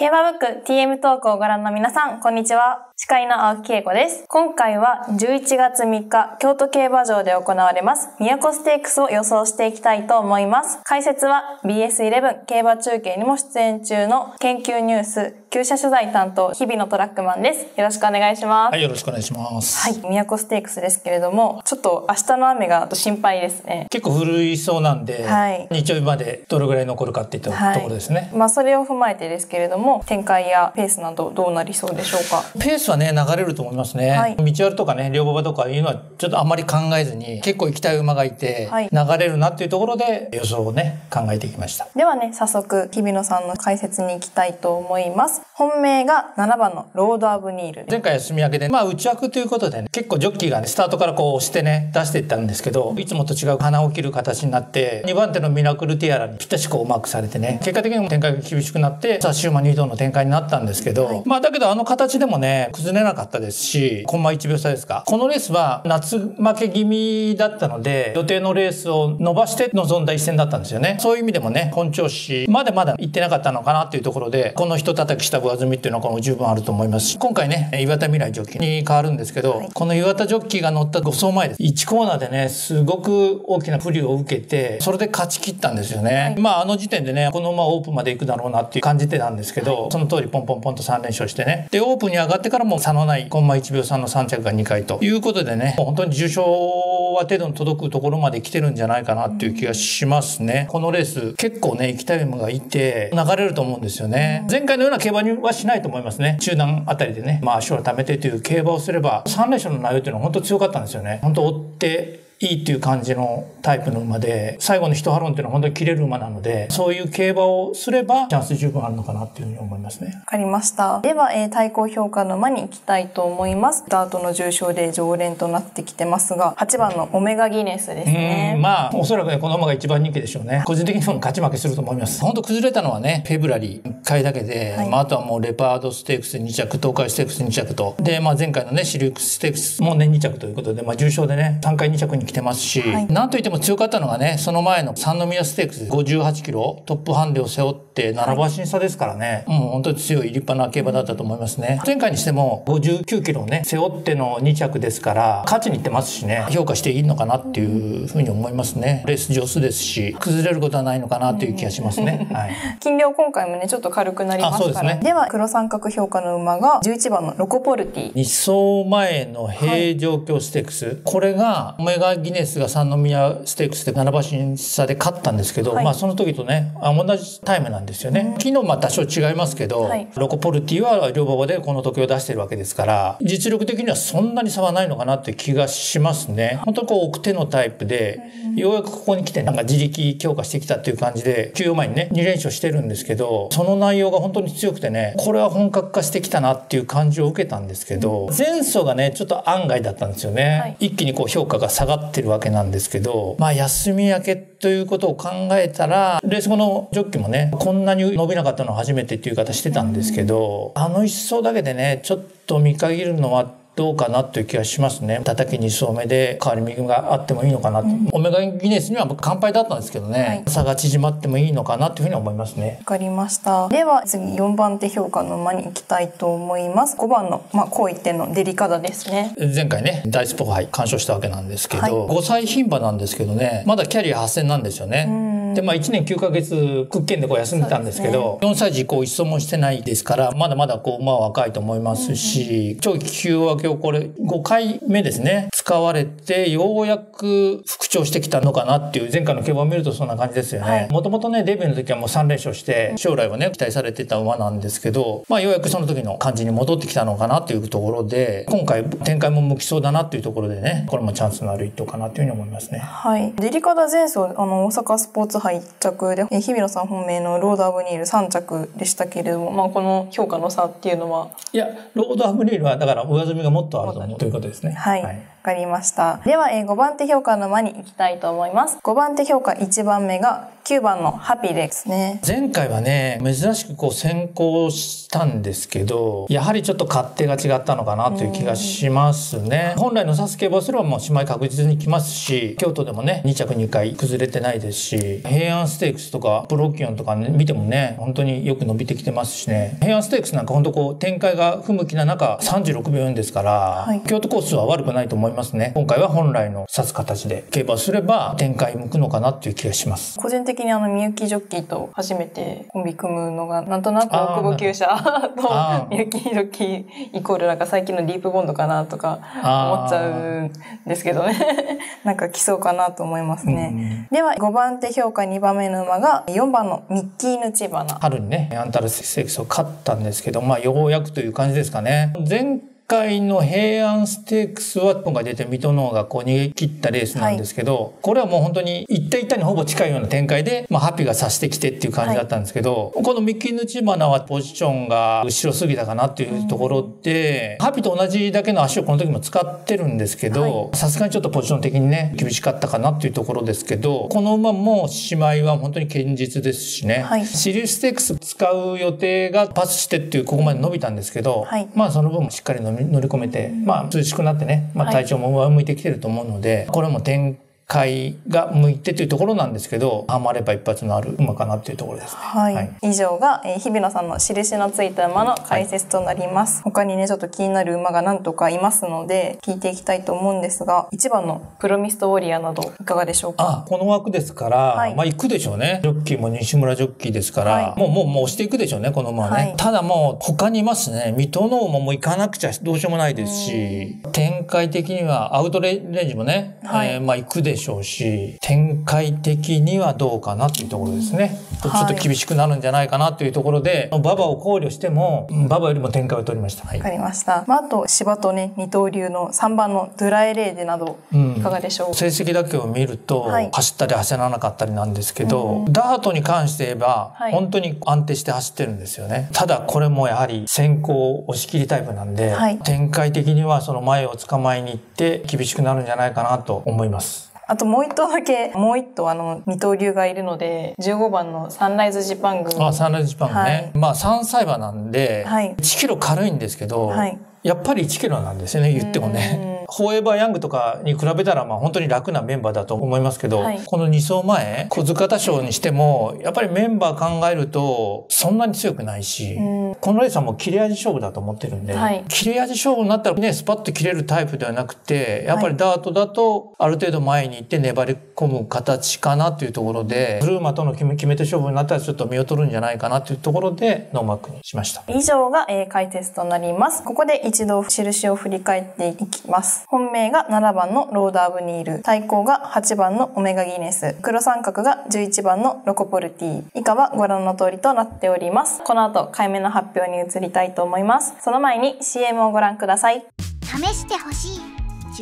競馬ブック TM トークをご覧の皆さん、こんにちは。司会の青木恵子です。今回は11月3日、京都競馬場で行われます、都ステークスを予想していきたいと思います。解説は BS11 競馬中継にも出演中の研究ニュース、旧車取材担当、日々のトラックマンです。よろしくお願いします。はい、よろしくお願いします。はい、都ステークスですけれども、ちょっと明日の雨が心配ですね。結構古いそうなんで、はい、日曜日までどれぐらい残るかっていったところですね。はい、まあそれを踏まえてですけれども、展開やペースなどどうなりそうでしょうか？ペースはね、流れると思いますね。はい、道割とかね、両馬場とかいうのはちょっとあんまり考えずに、結構行きたい馬がいて、はい、流れるなっていうところで予想をね、考えていきました。ではね、早速、日比野さんの解説に行きたいと思います。本命が7番のロード・アブニール前回休み明けで、まあ内枠ということでね、結構ジョッキーがね、スタートからこう押してね、出していったんですけど、いつもと違う鼻を切る形になって、2番手のミラクルティアラにぴったしこうマークされてね、結果的にも展開が厳しくなって、さあ、シューマ2頭の展開になったんですけど、はい、まあだけどあの形でもね、崩れなかったですし、コンマ1秒差ですか。このレースは夏負け気味だったので、予定のレースを伸ばして臨んだ一戦だったんですよね。そういう意味でもね、本調子までまだ行ってなかったのかなっていうところで、この人叩きした上積みっていうのはこの十分あると思いますし、今回ね、岩田未来ジョッキーに変わるんですけど、はい、この岩田ジョッキーが乗った5走前です。1コーナーでね、すごく大きな不利を受けて、それで勝ち切ったんですよね。はい、まああの時点でね、この馬オープンまで行くだろうなっていう感じてたんですけど、はい、その通りポンポンポンと3連勝してね。で、オープンに上がってからも差のないコンマ1秒3の3着が2回ということでね、本当に重賞は程度に届くところまで来てるんじゃないかなっていう気がしますね。このレース結構ね、行きたい馬がいて流れると思うんですよね。前回のような競馬にはしないと思いますね。中段あたりでね、まあ足を貯めてという競馬をすれば、3連勝の内容っていうのは本当強かったんですよね。本当追っていいっていう感じのタイプの馬で、最後の一ハロンっていうのは本当に切れる馬なので、そういう競馬をすればチャンス十分あるのかなっていうふうに思いますね。わかりました。では、えー、対抗評価の馬に行きたいと思います。スタートの重賞で常連となってきてますが、8番のオメガギネスですね。まあ、おそらくね、この馬が一番人気でしょうね。個人的にも勝ち負けすると思います。本当崩れたのはね、フェブラリー1回だけで、はい、まあ、あとはもうレパードステークス2着、東海ステークス2着と、で、まあ前回のね、シルクステークスもね、2着ということで、まあ重賞でね、3回2着に来てますし、はいなんといっても強かったのがね、その前の三宮ステークス58キロ、トップハンデを背負って7馬身差ですからね、はい、もう本当に強い立派な競馬だったと思いますね。前回にしても59キロをね、背負っての2着ですから、勝ちにいってますしね、評価していいのかなっていうふうに思いますね。レース上手ですし、崩れることはないのかなという気がしますね。はい。金量今回もね、ちょっと軽くなりますから。でね、では、黒三角評価の馬が11番のロコポルティ。2走前の平状況ステークス。はい、これが、オメガギネスが三宮ステークススで7馬身差で勝ったんですけど、はい、まあその時とね同じタイムなんですよね、昨日まあ多少違いますけど、はい、ロコポルティは両馬場でこの時計を出してるわけですから実力的にはそんなに差はないのかなって気がしますね。本当にこう奥手のタイプで、ようやくここに来てなんか自力強化してきたっていう感じで休養前にね2連勝してるんですけどその内容が本当に強くてねこれは本格化してきたなっていう感じを受けたんですけど、前走がねちょっと案外だったんですよね、はい、一気にこう評価が下がってるわけなんですけどまあ休み明けということを考えたら、レース後のジョッキもね、こんなに伸びなかったのは初めてっていう言い方してたんですけど、あの一走だけでね、ちょっと見限るのはどうかなという気がしますね。叩き2走目で代わり右があってもいいのかなと。うん、オメガギネスには乾杯だったんですけどね、はい、差が縮まってもいいのかなというふうに思いますね。わかりました。では次4番手評価の馬に行きたいと思います。5番の、まあ、こう言ってのデリカダですね。前回ね、大スポ杯鑑賞したわけなんですけど、はい、5歳牝馬なんですけどね、まだキャリア8000なんですよね。で、まあ1年9ヶ月、屈腱でこう休んでたんですけど、ね、4歳児以降一層もしてないですから、まだまだこう馬は若いと思いますし、長期休分けをこれ5回目ですね、使われて、ようやく復調してきたのかなっていう、前回の競馬を見るとそんな感じですよね。もともとね、デビューの時はもう3連勝して、将来はね、期待されてた馬なんですけど、まあようやくその時の感じに戻ってきたのかなというところで、今回展開も向きそうだなっていうところでね、これもチャンスのある一頭かなというふうに思いますね。はい。デリカダ前走、あの、大阪スポーツ杯1着で、日比野さん本命のロード・アブニール3着でしたけれども、まあこの評価の差っていうのは？いや、ロード・アブニールはだから上積みがもっとあると思うということですね。はい。わ、かりました。では、えー、5番手評価の間に行きたいと思います。5番手評価1番目が9番のハピですね。前回はね、珍しくこう先行したんですけど、やはりちょっと勝手が違ったのかなという気がしますね。本来のサスケバスはもう姉妹確実に来ますし、京都でもね、2着2回崩れてないですし、平安ステークスとかプロキオンとかね、見てもね、本当によく伸びてきてますしね。平安ステークスなんか本当こう、展開が不向きな中、36秒4ですから、はい、京都コースは悪くないと思いますね。今回は本来の指す形で競馬すれば展開向くのかなっていう気がします。個人的にあの、みゆきジョッキーと初めてコンビ組むのが、なんとなく大久保厩舎とみゆきジョッキーイコールなんか最近のディープボンドかなとか思っちゃうんですけどね。なんか来そうかなと思いますね。うん、では、5番手評価2番目の馬が4番のミッキーヌチバナ。春にね、アンタルスセックスを勝ったんですけど、まあ、ようやくという感じですかね。前回の平安ステークスは今回出て水戸の方がこう逃げ切ったレースなんですけど、はい、これはもう本当に一対一対にほぼ近いような展開で、まあ、ハッピーがさしてきてっていう感じだったんですけど、はい、このミッキー・ヌチバナはポジションが後ろすぎたかなっていうところで、うん、ハッピーと同じだけの足をこの時も使ってるんですけどさすがにちょっとポジション的にね厳しかったかなっていうところですけどこの馬も姉妹は本当に堅実ですしね、はい、シリウステークス使う予定がパスしてっていうここまで伸びたんですけど、まあその分しっかり乗り込めてまあ涼しくなってね、まあ、体調も上向いてきてると思うので、これも展回が向いてというところなんですけど、ハマれば一発のある馬かなっていうところですね。はい。はい、以上が、えー、日比野さんの印のついた馬の解説となります。はい、他にね、ちょっと気になる馬が何とかいますので、聞いていきたいと思うんですが、1番のプロミストウォリアなどいかがでしょうか？あ、この枠ですから、はい、まあ行くでしょうね。ジョッキーも西村ジョッキーですから、もう、もう、もう押していくでしょうね、この馬はね。ただもう、他にいますね。水戸の馬も行かなくちゃどうしようもないですし、展開的にはアウトレンジもね、はい、えー、まあ行くでしょうし、展開的にはどうかなっていうところですね。ちょっと厳しくなるんじゃないかなというところで、馬場を考慮しても、馬場よりも展開を取りました。わ、はい、かりました。まあ、あと、芝とね、二刀流の3番のドゥラエレーデなど、いかがでしょう、うん、成績だけを見ると、はい、走ったり走らなかったりなんですけど、うん、ダートに関して言えば、はい、本当に安定して走ってるんですよね。ただ、これもやはり先行押し切りタイプなんで、展開的にはその前を捕まえに行って厳しくなるんじゃないかなと思います。あともう一頭だけ、もう一頭あの、二刀流がいるので、15番のサンライズジパン軍。あ、サンライズジパン軍ね。はい、まあ3歳馬なんで、はい、1キロ軽いんですけど、はい、やっぱり1キロなんですよね、言ってもね。フォーエバーヤングとかに比べたら、まあ本当に楽なメンバーだと思いますけど、はい、この2走前、小塚田賞にしても、やっぱりメンバー考えると、そんなに強くないし、このレースはもう切れ味勝負だと思ってるんで、はい、切れ味勝負になったらね、スパッと切れるタイプではなくて、やっぱりダートだと、ある程度前に行って粘り込む形かなというところで、ブルーマとの決め決め手勝負になったらちょっと見劣るんじゃないかなというところで、ノーマークにしました。以上が、えー、解説となります。ここで一度印を振り返っていきます。本命が7番のローダーブニール、対抗が8番のオメガギネス、黒三角が11番のロコポルティ、以下はご覧の通りとなっております。この後、解明の発表に移りたいと思います。その前に CM をご覧ください。試してほしい。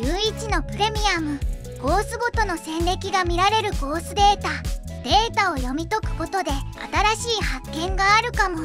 11のプレミアム。コースごとの戦歴が見られるコースデータ。データを読み解くことで新しい発見があるかも。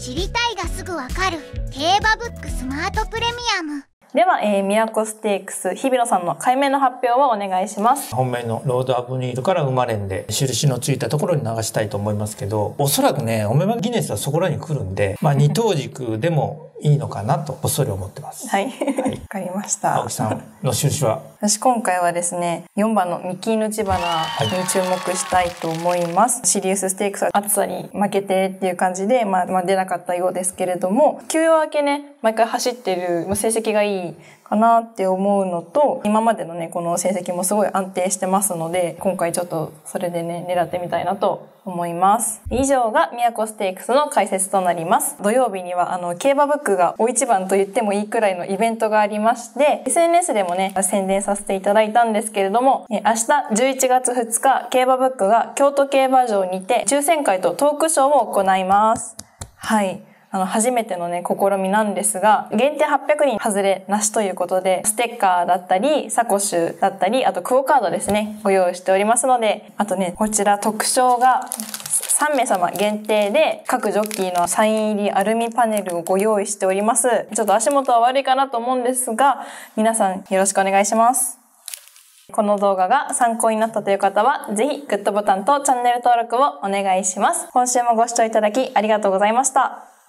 知りたいがすぐわかる。競馬ブックスマートプレミアム。では、えー、宮古ステークス、日比野さんの解明の発表をお願いします。本命のロードアブニールから生まれんで、印のついたところに流したいと思いますけど、おそらくね、オメガギネスはそこらに来るんで、まあ二等軸でもいいのかなと、こっそり思ってます。はい。わ、はい、かりました。青木さんの印は？私今回はですね、4番のミキーヌチバナに注目したいと思います。はい、シリウスステークスは暑さに負けてっていう感じで、まあ、まあ出なかったようですけれども、休養明けね、毎回走ってる、成績がいいいかなって思うのと、今までのね、この成績もすごい安定してますので、今回ちょっとそれでね、狙ってみたいなと思います。以上が宮古ステークスの解説となります。土曜日にはあの競馬ブックが大一番と言ってもいいくらいのイベントがありまして、SNS でもね、宣伝させていただいたんですけれども、明日11月2日、競馬ブックが京都競馬場にて抽選会とトークショーを行います。はい。あの、初めてのね、試みなんですが、限定800人外れなしということで、ステッカーだったり、サコッシュだったり、あとクオカードですね、ご用意しておりますので、あとね、こちら特賞が3名様限定で各ジョッキーのサイン入りアルミパネルをご用意しております。ちょっと足元は悪いかなと思うんですが、皆さんよろしくお願いします。この動画が参考になったという方は、ぜひグッドボタンとチャンネル登録をお願いします。今週もご視聴いただきありがとうございました。